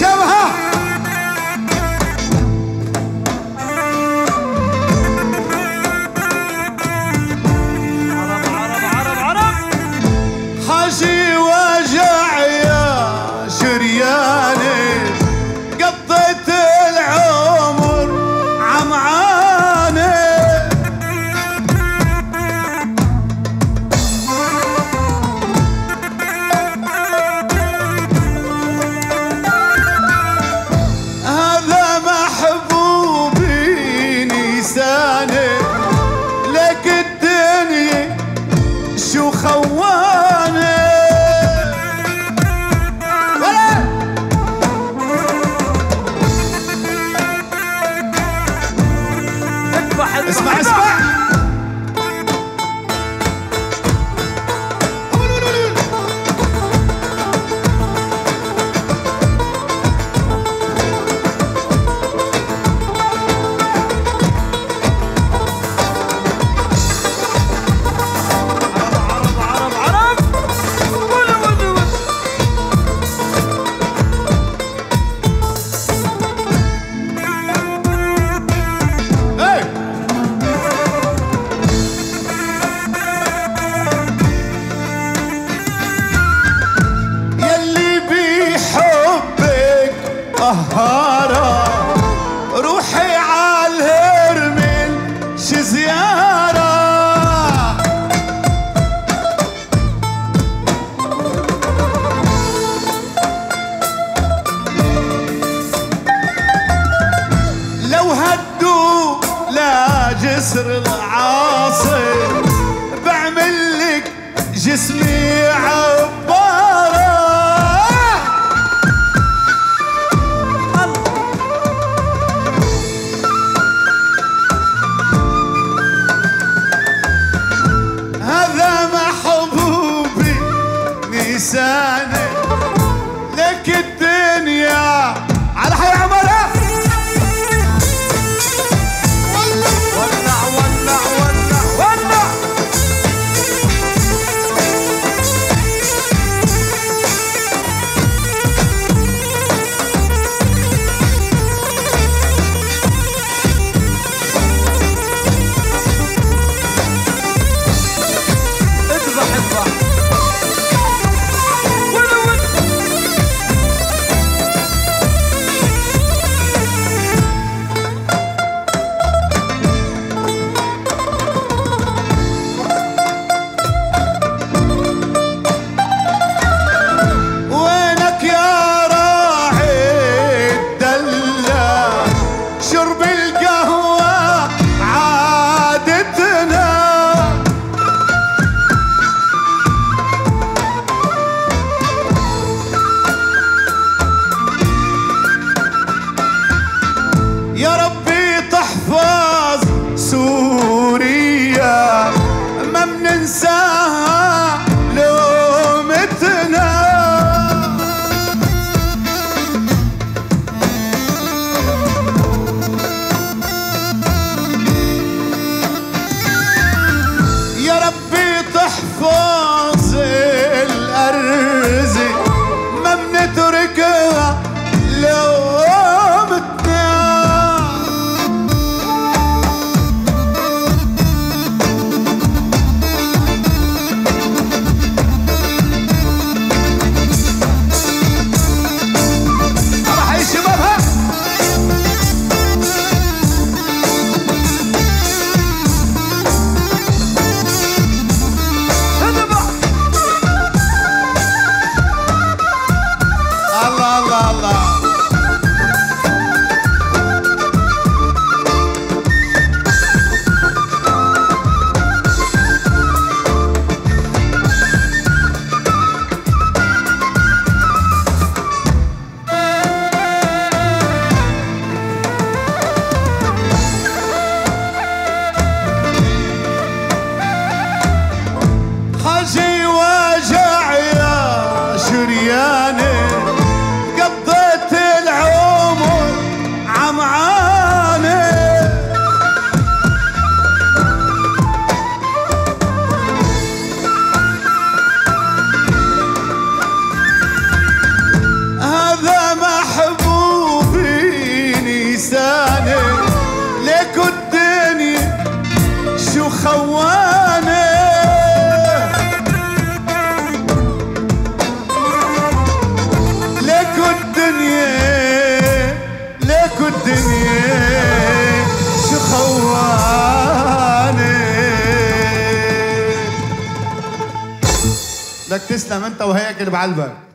شبهه. عرب عرب عرب عرب خاشي عسر العاصي بعمل لك جسمي عاصي. inside. تسلم انت وهيك اللي بعلبك.